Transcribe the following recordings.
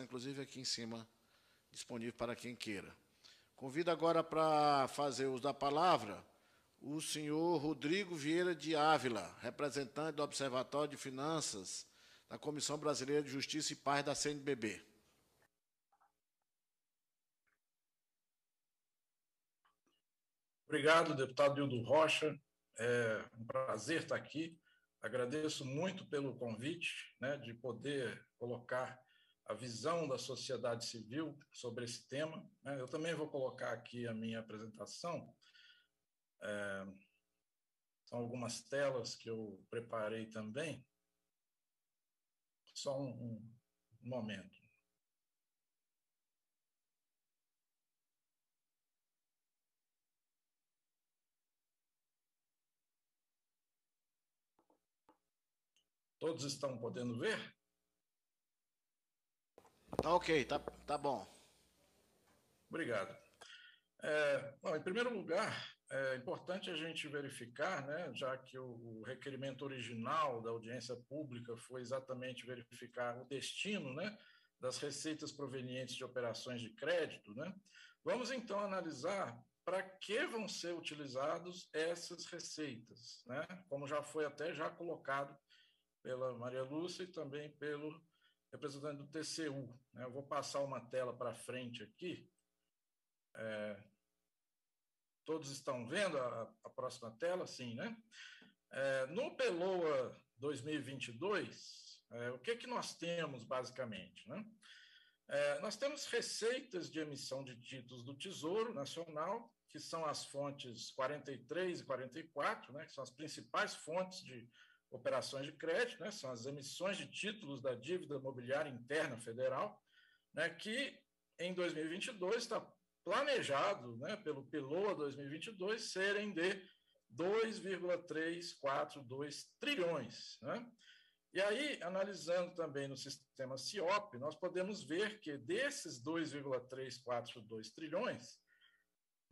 inclusive aqui em cima, disponível para quem queira. Convido agora para fazer uso da palavra o senhor Rodrigo Vieira de Ávila, representante do Observatório de Finanças da Comissão Brasileira de Justiça e Paz da CNBB. Obrigado, deputado Hildo Rocha. É um prazer estar aqui. Agradeço muito pelo convite né, de poder colocar a visão da sociedade civil sobre esse tema. Né. Eu também vou colocar aqui a minha apresentação. É, são algumas telas que eu preparei também. Só um, um momento. Todos estão podendo ver? Tá ok, tá, tá bom. Obrigado. É, bom, em primeiro lugar, é importante a gente verificar, né, já que o requerimento original da audiência pública foi exatamente verificar o destino né, das receitas provenientes de operações de crédito, né, vamos então analisar para que vão ser utilizadas essas receitas, né, como já foi até já colocado pela Maria Lúcia e também pelo representante do TCU. Né? Eu vou passar uma tela para frente aqui. É, todos estão vendo a, a, próxima tela? Sim, né? É, no PELOA 2022, é, o que, que nós temos, basicamente? Né? É, nós temos receitas de emissão de títulos do Tesouro Nacional, que são as fontes 43 e 44, né, que são as principais fontes de operações de crédito, né, são as emissões de títulos da dívida imobiliária interna federal, né, que em 2022 está planejado né, pelo PILOA 2022 serem de 2,342 trilhões. Né? E aí, analisando também no sistema CIOP, nós podemos ver que desses 2,342 trilhões,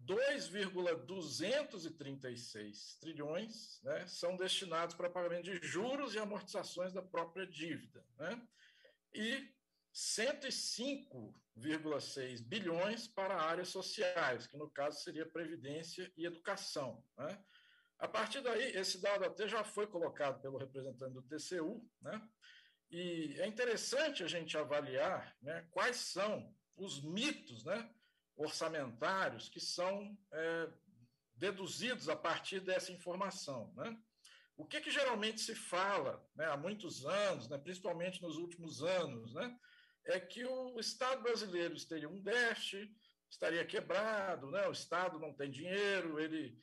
2,236 trilhões né, são destinados para pagamento de juros e amortizações da própria dívida. Né, e 105,6 bilhões para áreas sociais, que no caso seria previdência e educação. Né. A partir daí, esse dado até já foi colocado pelo representante do TCU, né, e é interessante a gente avaliar né, quais são os mitos né, orçamentários que são é, deduzidos a partir dessa informação. Né? O que, que geralmente se fala né, há muitos anos, né, principalmente nos últimos anos, né, é que o Estado brasileiro teria um déficit, estaria quebrado, né, o Estado não tem dinheiro, ele,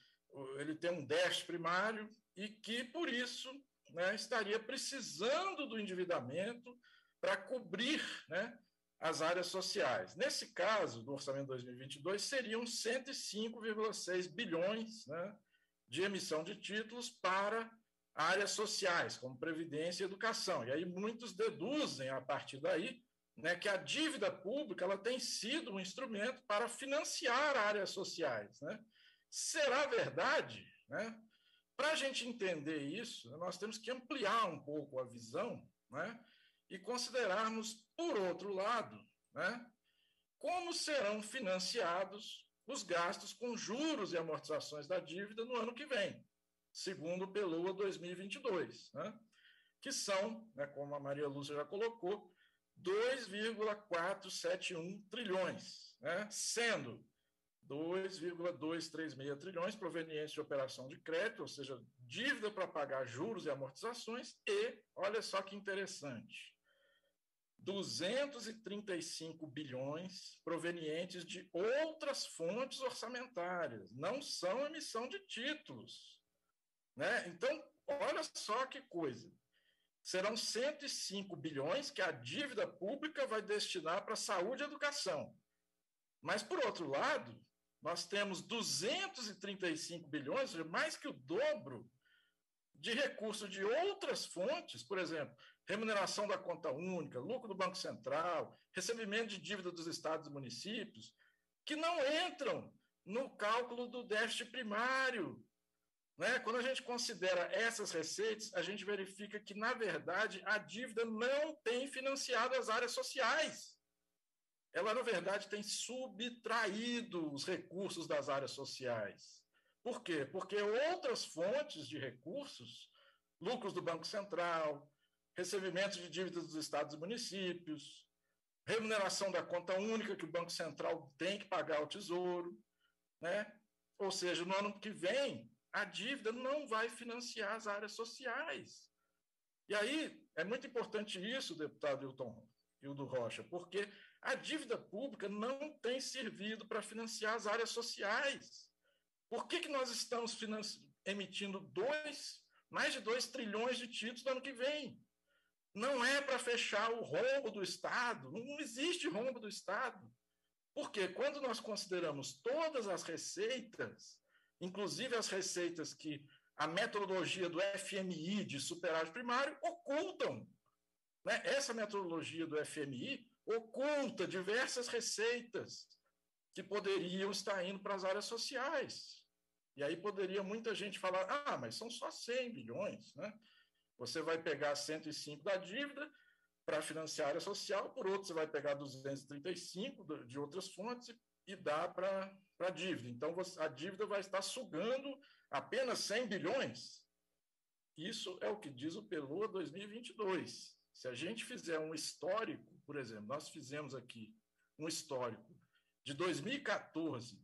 ele tem um déficit primário e que, por isso, né, estaria precisando do endividamento para cobrir né, as áreas sociais. Nesse caso, do orçamento 2022, seriam 105,6 bilhões né, de emissão de títulos para áreas sociais, como previdência e educação. E aí muitos deduzem a partir daí né, que a dívida pública ela tem sido um instrumento para financiar áreas sociais. Né? Será verdade? Né? Para a gente entender isso, nós temos que ampliar um pouco a visão né, e considerarmos, por outro lado, né, como serão financiados os gastos com juros e amortizações da dívida no ano que vem, segundo o PELUA 2022, né, que são, né, como a Maria Lúcia já colocou, 2,471 trilhões, né, sendo 2,236 trilhões provenientes de operação de crédito, ou seja, dívida para pagar juros e amortizações, e, olha só que interessante, 235 bilhões provenientes de outras fontes orçamentárias, não são emissão de títulos. Né? Então, olha só que coisa. Serão 105 bilhões que a dívida pública vai destinar para saúde e educação. Mas, por outro lado, nós temos 235 bilhões, mais que o dobro de recursos de outras fontes, por exemplo, remuneração da conta única, lucro do Banco Central, recebimento de dívida dos estados e municípios, que não entram no cálculo do déficit primário. Né? Quando a gente considera essas receitas, a gente verifica que, na verdade, a dívida não tem financiado as áreas sociais. ela, na verdade, tem subtraído os recursos das áreas sociais. Por quê? Porque outras fontes de recursos, lucros do Banco Central, recebimento de dívidas dos estados e municípios, remuneração da conta única que o Banco Central tem que pagar ao Tesouro, né? Ou seja, no ano que vem, a dívida não vai financiar as áreas sociais. E aí, é muito importante isso, deputado Hilton Hildo Rocha, porque a dívida pública não tem servido para financiar as áreas sociais. Por que, que nós estamos emitindo dois, mais de 2 trilhões de títulos no ano que vem? Não é para fechar o rombo do Estado, não existe rombo do Estado. Porque quando nós consideramos todas as receitas, inclusive as receitas que a metodologia do FMI de superávit primário ocultam. Né? Essa metodologia do FMI oculta diversas receitas que poderiam estar indo para as áreas sociais. E aí poderia muita gente falar: ah, mas são só 100 bilhões. Né? Você vai pegar 105 da dívida para financiar a área social, por outro, você vai pegar 235 de outras fontes e dar para a dívida. Então, a dívida vai estar sugando apenas 100 bilhões. Isso é o que diz o PELOA 2022. Se a gente fizer um histórico, por exemplo, nós fizemos aqui um histórico de 2014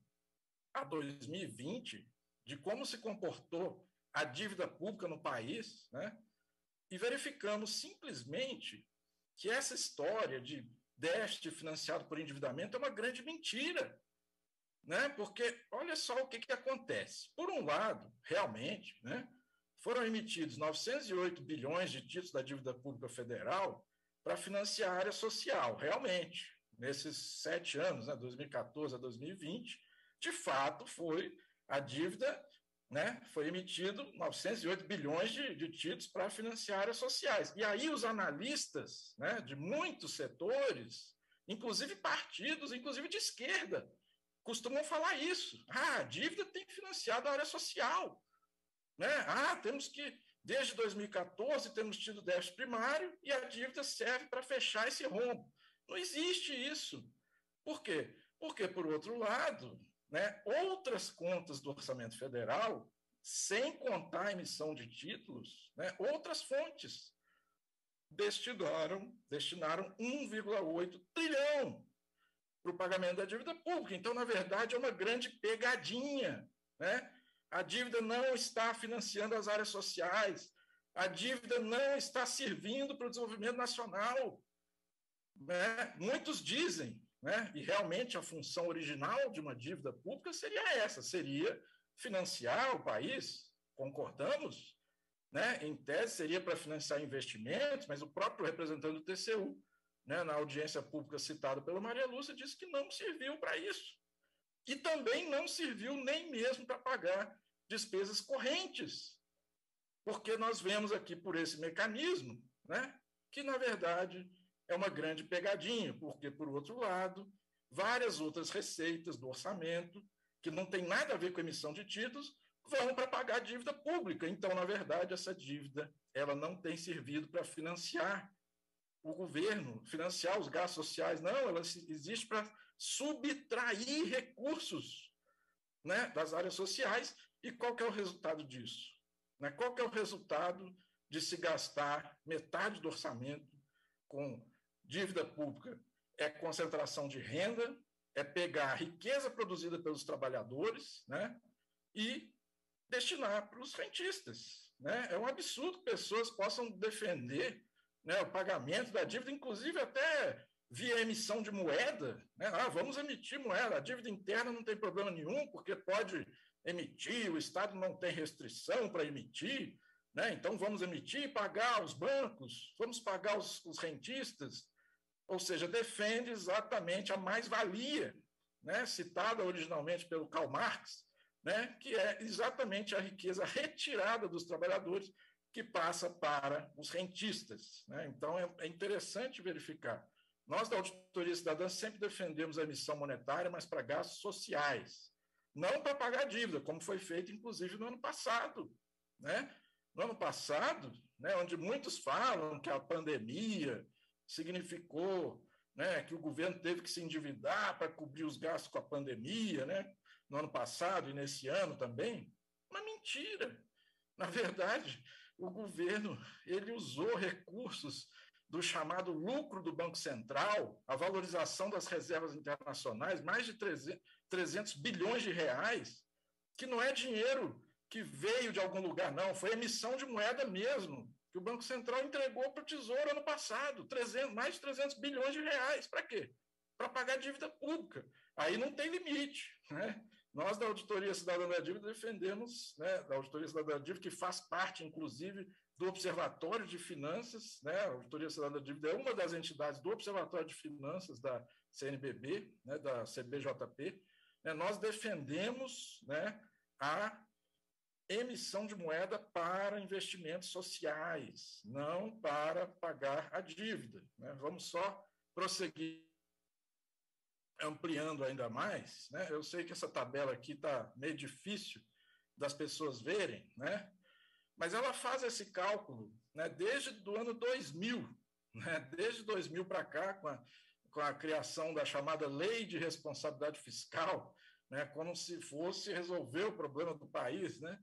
a 2020, de como se comportou a dívida pública no país, né? E verificamos simplesmente que essa história de déficit financiado por endividamento é uma grande mentira. Né? Porque olha só o que, que acontece. Por um lado, realmente, né, foram emitidos 908 bilhões de títulos da dívida pública federal para financiar a área social, realmente. Nesses sete anos, né, 2014 a 2020, de fato foi a dívida né, foi emitido 908 bilhões de, de títulos para financiar áreas sociais. E aí os analistas né, de muitos setores, inclusive partidos, inclusive de esquerda, costumam falar isso. Ah, a dívida tem financiado a área social. Né? Ah, temos que, desde 2014, temos tido déficit primário e a dívida serve para fechar esse rombo. Não existe isso. Por quê? Porque, por outro lado, né, outras contas do orçamento federal, sem contar a emissão de títulos, né, outras fontes destinaram, destinaram 1,8 trilhão para o pagamento da dívida pública. Então, na verdade, é uma grande pegadinha. Né? A dívida não está financiando as áreas sociais, a dívida não está servindo para o desenvolvimento nacional. Né? Muitos dizem né? E realmente a função original de uma dívida pública seria essa: seria financiar o país, concordamos? Né? Em tese, seria para financiar investimentos, mas o próprio representante do TCU, né, na audiência pública citada pela Maria Lúcia, disse que não serviu para isso. E também não serviu nem mesmo para pagar despesas correntes. Porque nós vemos aqui por esse mecanismo né, que, na verdade, é uma grande pegadinha, porque, por outro lado, várias outras receitas do orçamento, que não tem nada a ver com emissão de títulos, vão para pagar dívida pública. Então, na verdade, essa dívida ela não tem servido para financiar o governo, financiar os gastos sociais, não, ela existe para subtrair recursos né, das áreas sociais. E qual é o resultado disso? Né? Qual é o resultado de se gastar metade do orçamento com Dívida pública é concentração de renda, é pegar a riqueza produzida pelos trabalhadores né, e destinar para os rentistas. Né? É um absurdo que pessoas possam defender né, o pagamento da dívida, inclusive até via emissão de moeda. Né? Ah, vamos emitir moeda, a dívida interna não tem problema nenhum, porque pode emitir, o Estado não tem restrição para emitir, né? então vamos emitir pagar os bancos, vamos pagar os, os rentistas ou seja, defende exatamente a mais-valia, né, citada originalmente pelo Karl Marx, né, que é exatamente a riqueza retirada dos trabalhadores que passa para os rentistas. Né? Então, é, é interessante verificar. Nós, da Auditoria Cidadã, sempre defendemos a emissão monetária, mas para gastos sociais, não para pagar dívida, como foi feito, inclusive, no ano passado. Né? No ano passado, né, onde muitos falam que a pandemia significou né, que o governo teve que se endividar para cobrir os gastos com a pandemia, né, no ano passado e nesse ano também. Uma mentira. Na verdade, o governo ele usou recursos do chamado lucro do Banco Central, a valorização das reservas internacionais, mais de 300 bilhões de reais, que não é dinheiro que veio de algum lugar, não, foi emissão de moeda mesmo, que o Banco Central entregou para o Tesouro ano passado, 300, mais de 300 bilhões de reais. Para quê? Para pagar dívida pública. Aí não tem limite. Né? Nós, da Auditoria Cidadã da Dívida, defendemos, né, da Auditoria Cidadã da Dívida, que faz parte, inclusive, do Observatório de Finanças, né, a Auditoria Cidadã da Dívida é uma das entidades do Observatório de Finanças da CNBB, né, da CBJP, né, nós defendemos né, a emissão de moeda para investimentos sociais, não para pagar a dívida. Né? Vamos só prosseguir ampliando ainda mais. Né? Eu sei que essa tabela aqui está meio difícil das pessoas verem, né? mas ela faz esse cálculo né, desde do ano 2000, né? desde 2000 para cá, com a, com a criação da chamada Lei de Responsabilidade Fiscal, né, como se fosse resolver o problema do país, né?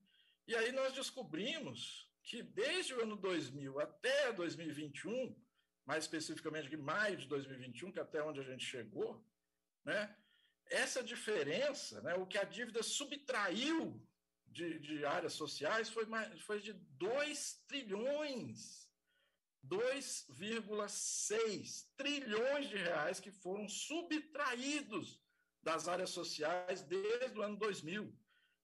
E aí nós descobrimos que desde o ano 2000 até 2021, mais especificamente de maio de 2021, que é até onde a gente chegou, né, essa diferença, né, o que a dívida subtraiu de, de áreas sociais foi, mais, foi de 2 trilhões, 2,6 trilhões de reais que foram subtraídos das áreas sociais desde o ano 2000.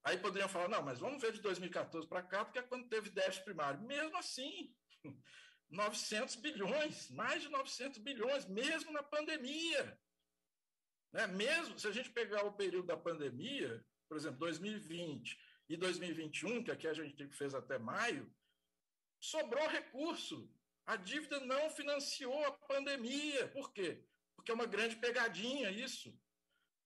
Aí poderiam falar, não, mas vamos ver de 2014 para cá, porque é quando teve déficit primário. Mesmo assim, 900 bilhões, mais de 900 bilhões, mesmo na pandemia. Né? Mesmo se a gente pegar o período da pandemia, por exemplo, 2020 e 2021, que aqui a gente fez até maio, sobrou recurso. A dívida não financiou a pandemia. Por quê? Porque é uma grande pegadinha isso.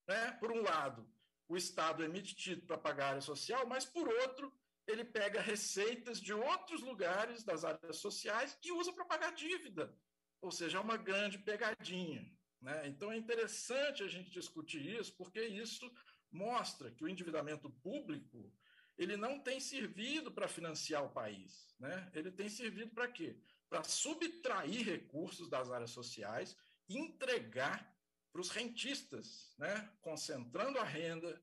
Né? Por um lado, o Estado emite título para pagar a área social, mas, por outro, ele pega receitas de outros lugares das áreas sociais e usa para pagar dívida. Ou seja, é uma grande pegadinha. Né? Então, é interessante a gente discutir isso, porque isso mostra que o endividamento público ele não tem servido para financiar o país. Né? Ele tem servido para quê? Para subtrair recursos das áreas sociais entregar para os rentistas, né? concentrando a renda,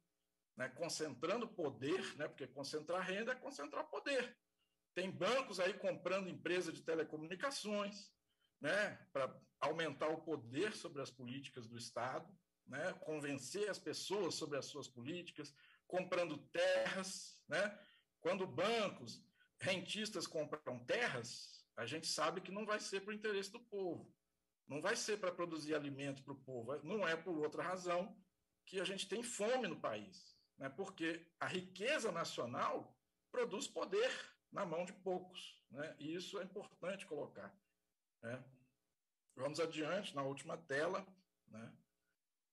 né? concentrando poder, né? porque concentrar renda é concentrar poder. Tem bancos aí comprando empresas de telecomunicações, né? para aumentar o poder sobre as políticas do Estado, né? convencer as pessoas sobre as suas políticas, comprando terras. Né? Quando bancos, rentistas compram terras, a gente sabe que não vai ser para o interesse do povo. Não vai ser para produzir alimento para o povo, não é por outra razão que a gente tem fome no país, né? porque a riqueza nacional produz poder na mão de poucos, né? e isso é importante colocar. Né? Vamos adiante, na última tela, né?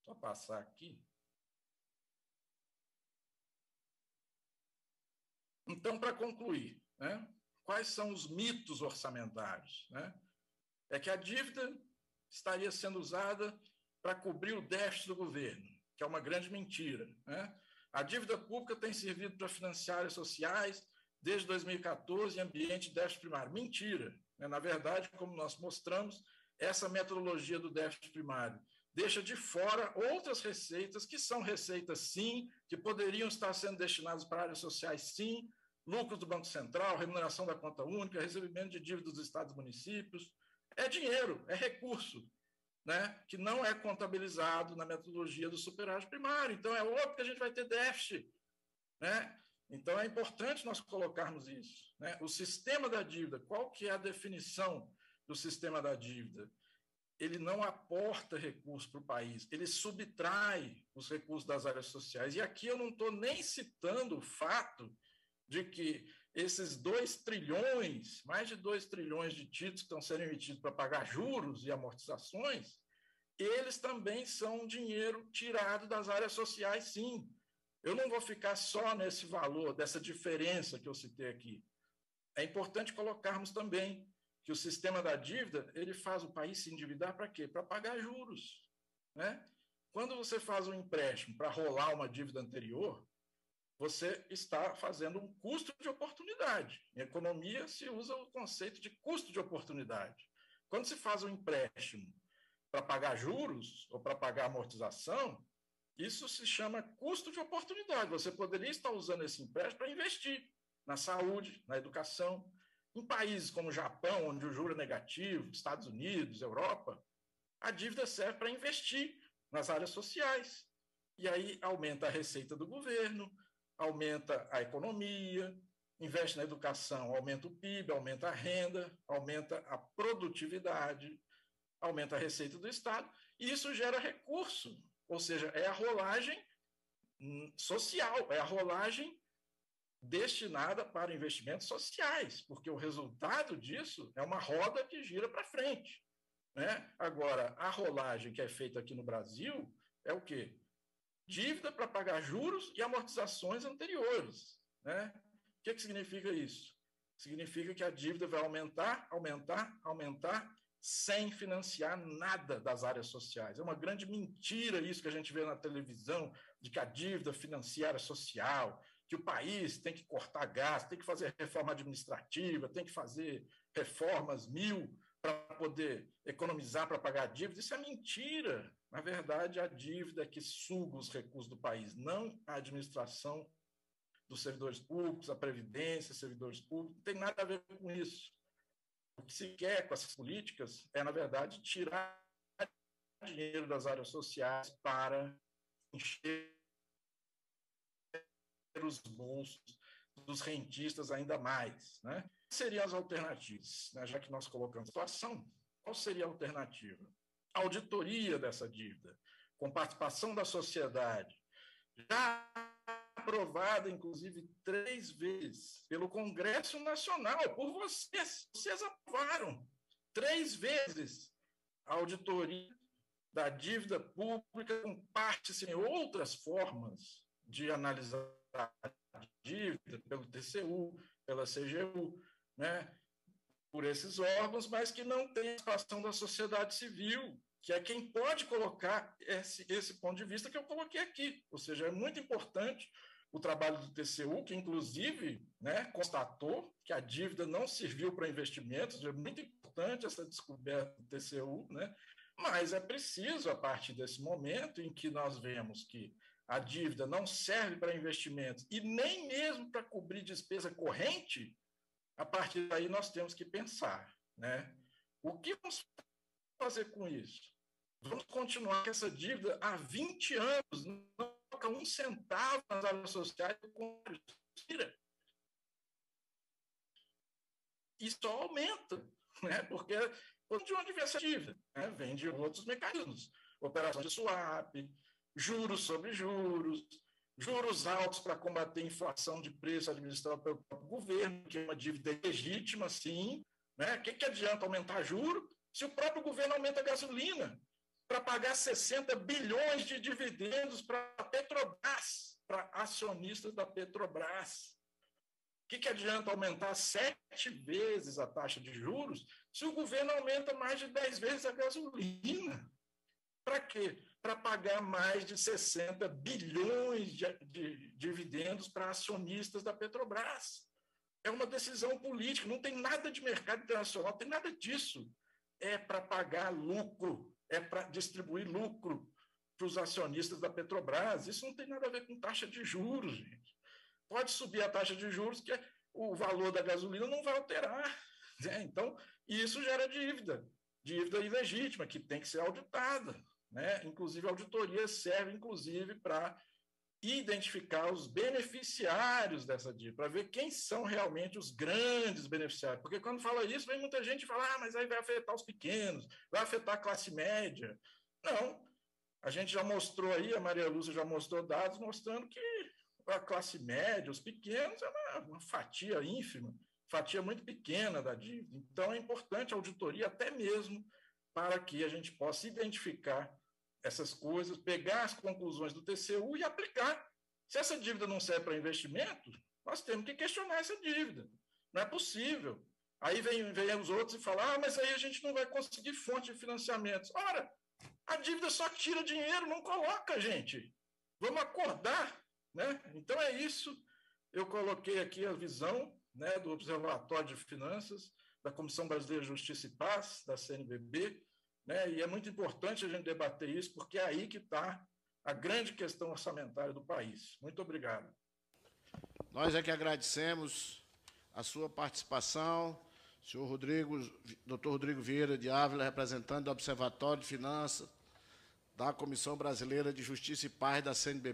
só passar aqui. Então, para concluir, né? quais são os mitos orçamentários? Né? É que a dívida estaria sendo usada para cobrir o déficit do governo, que é uma grande mentira. Né? A dívida pública tem servido para financiar áreas sociais desde 2014 em ambiente de déficit primário. Mentira. Né? Na verdade, como nós mostramos, essa metodologia do déficit primário deixa de fora outras receitas, que são receitas, sim, que poderiam estar sendo destinadas para áreas sociais, sim, lucros do Banco Central, remuneração da conta única, recebimento de dívidas dos estados e municípios, é dinheiro, é recurso, né, que não é contabilizado na metodologia do superávit primário. Então, é óbvio que a gente vai ter déficit. Né? Então, é importante nós colocarmos isso. Né? O sistema da dívida, qual que é a definição do sistema da dívida? Ele não aporta recursos para o país, ele subtrai os recursos das áreas sociais. E aqui eu não estou nem citando o fato de que esses 2 trilhões, mais de 2 trilhões de títulos que estão sendo emitidos para pagar juros e amortizações, eles também são dinheiro tirado das áreas sociais, sim. Eu não vou ficar só nesse valor, dessa diferença que eu citei aqui. É importante colocarmos também que o sistema da dívida ele faz o país se endividar para quê? Para pagar juros. Né? Quando você faz um empréstimo para rolar uma dívida anterior, você está fazendo um custo de oportunidade. Em economia se usa o conceito de custo de oportunidade. Quando se faz um empréstimo para pagar juros ou para pagar amortização, isso se chama custo de oportunidade. Você poderia estar usando esse empréstimo para investir na saúde, na educação. Em países como o Japão, onde o juro é negativo, Estados Unidos, Europa, a dívida serve para investir nas áreas sociais. E aí aumenta a receita do governo, aumenta a economia, investe na educação, aumenta o PIB, aumenta a renda, aumenta a produtividade, aumenta a receita do Estado, e isso gera recurso, ou seja, é a rolagem hum, social, é a rolagem destinada para investimentos sociais, porque o resultado disso é uma roda que gira para frente. Né? Agora, a rolagem que é feita aqui no Brasil é o quê? Dívida para pagar juros e amortizações anteriores. Né? O que, que significa isso? Significa que a dívida vai aumentar, aumentar, aumentar, sem financiar nada das áreas sociais. É uma grande mentira isso que a gente vê na televisão, de que a dívida financia a área social, que o país tem que cortar gás, tem que fazer reforma administrativa, tem que fazer reformas mil para poder economizar para pagar a dívida. Isso é mentira. Na verdade, a dívida é que suga os recursos do país, não a administração dos servidores públicos, a previdência, servidores públicos, não tem nada a ver com isso. O que se quer com essas políticas é, na verdade, tirar dinheiro das áreas sociais para encher os bolsos dos rentistas ainda mais. Né? seriam as alternativas? Né? Já que nós colocamos a situação, qual seria a alternativa? Auditoria dessa dívida, com participação da sociedade, já aprovada, inclusive, três vezes pelo Congresso Nacional, por vocês. Vocês aprovaram três vezes a auditoria da dívida pública com partes em outras formas de analisar pelo TCU, pela CGU, né, por esses órgãos, mas que não tem participação da sociedade civil, que é quem pode colocar esse, esse ponto de vista que eu coloquei aqui. Ou seja, é muito importante o trabalho do TCU, que inclusive né, constatou que a dívida não serviu para investimentos, é muito importante essa descoberta do TCU, né? mas é preciso, a partir desse momento em que nós vemos que a dívida não serve para investimentos e nem mesmo para cobrir despesa corrente, a partir daí nós temos que pensar, né? O que vamos fazer com isso? Vamos continuar com essa dívida há 20 anos, não coloca um centavo nas áreas sociais tira. Isso aumenta, né? porque de onde vem essa dívida? Né? Vem de outros mecanismos. Operações de swap, juros sobre juros, juros altos para combater a inflação de preço administrado pelo próprio governo, que é uma dívida legítima, sim. Né? O que, que adianta aumentar juro se o próprio governo aumenta a gasolina? para pagar 60 bilhões de dividendos para a Petrobras, para acionistas da Petrobras. O que, que adianta aumentar sete vezes a taxa de juros se o governo aumenta mais de dez vezes a gasolina? Para quê? Para pagar mais de 60 bilhões de, de dividendos para acionistas da Petrobras. É uma decisão política, não tem nada de mercado internacional, não tem nada disso. É para pagar lucro é para distribuir lucro para os acionistas da Petrobras. Isso não tem nada a ver com taxa de juros, gente. Pode subir a taxa de juros, que o valor da gasolina não vai alterar. Né? Então, isso gera dívida, dívida ilegítima, que tem que ser auditada. Né? Inclusive, auditoria serve, inclusive, para identificar os beneficiários dessa dívida, para ver quem são realmente os grandes beneficiários. Porque quando fala isso, vem muita gente falar, ah, mas aí vai afetar os pequenos, vai afetar a classe média. Não. A gente já mostrou aí, a Maria Lúcia já mostrou dados mostrando que a classe média, os pequenos, é uma, uma fatia ínfima, fatia muito pequena da dívida. Então, é importante a auditoria, até mesmo para que a gente possa identificar essas coisas, pegar as conclusões do TCU e aplicar. Se essa dívida não serve para investimento, nós temos que questionar essa dívida. Não é possível Aí vem, vem os outros e falam, ah, mas aí a gente não vai conseguir fonte de financiamentos. Ora, a dívida só tira dinheiro, não coloca, gente. Vamos acordar, né? Então é isso. Eu coloquei aqui a visão né, do Observatório de Finanças, da Comissão Brasileira de Justiça e Paz, da CNBB, né? E é muito importante a gente debater isso, porque é aí que está a grande questão orçamentária do país. Muito obrigado. Nós é que agradecemos a sua participação, senhor Rodrigo, doutor Rodrigo Vieira de Ávila, representante do Observatório de Finanças, da Comissão Brasileira de Justiça e Paz da CNBB.